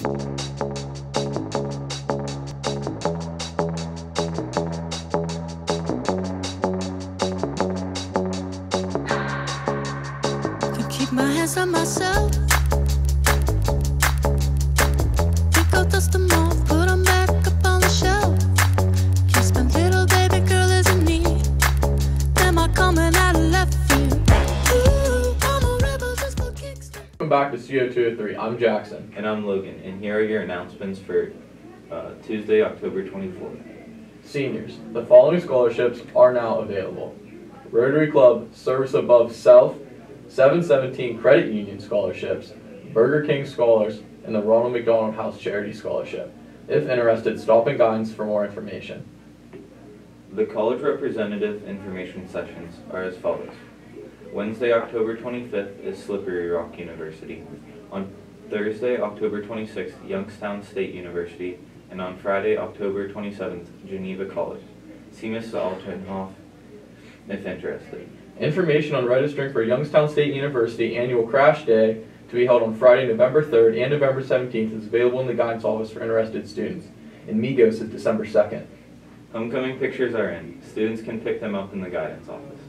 Keep my hands on myself. Back to CO203. I'm Jackson. And I'm Logan, and here are your announcements for uh, Tuesday, October 24th. Seniors, the following scholarships are now available Rotary Club Service Above Self, 717 Credit Union Scholarships, Burger King Scholars, and the Ronald McDonald House Charity Scholarship. If interested, stop in guidance for more information. The college representative information sessions are as follows. Wednesday, October 25th is Slippery Rock University. On Thursday, October 26th, Youngstown State University. And on Friday, October 27th, Geneva College. See Mrs. Altenhoff if interested. Information on registering for Youngstown State University Annual Crash Day to be held on Friday, November 3rd and November 17th is available in the guidance office for interested students. And Migos is December 2nd. Homecoming pictures are in. Students can pick them up in the guidance office.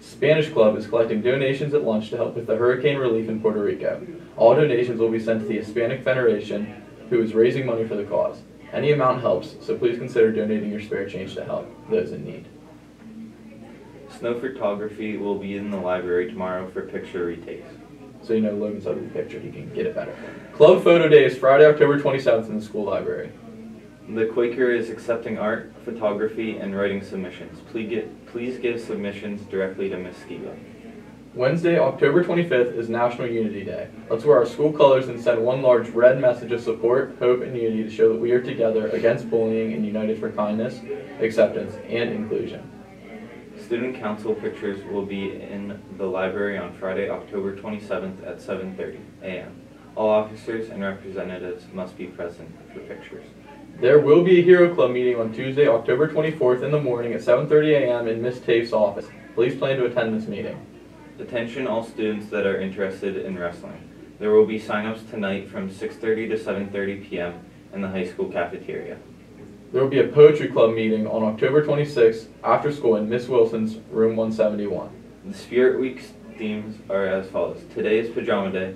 Spanish Club is collecting donations at lunch to help with the hurricane relief in Puerto Rico. All donations will be sent to the Hispanic Federation, who is raising money for the cause. Any amount helps, so please consider donating your spare change to help those in need. Snow photography will be in the library tomorrow for picture retakes. So you know Logan's ugly picture, he can get it better. Club Photo Day is Friday, October 27th in the school library. The Quaker is accepting art, photography, and writing submissions. Please, get, please give submissions directly to Ms. Skiba. Wednesday, October 25th is National Unity Day. Let's wear our school colors and send one large red message of support, hope, and unity to show that we are together against bullying and united for kindness, acceptance, and inclusion. Student council pictures will be in the library on Friday, October 27th at 7:30 a.m. All officers and representatives must be present for pictures. There will be a Hero Club meeting on Tuesday, October 24th in the morning at 7:30 a.m. in Miss Tafe's office. Please plan to attend this meeting. Attention all students that are interested in wrestling. There will be sign-ups tonight from 6:30 to 7:30 p.m. in the high school cafeteria. There will be a Poetry Club meeting on October 26th after school in Miss Wilson's room 171. The Spirit Week's themes are as follows. Today is Pajama Day,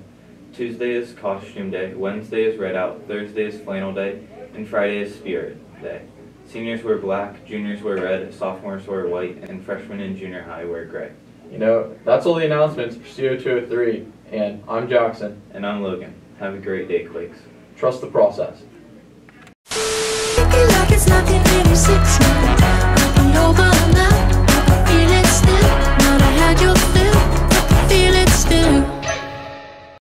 Tuesday is Costume Day, Wednesday is Red Out, Thursday is Flannel Day, and Friday is Spirit Day. Seniors wear black, juniors wear red, sophomores wear white, and freshmen in junior high wear gray. You know, that's all the announcements for CO203, and I'm Jackson. And I'm Logan. Have a great day, Quakes. Trust the process.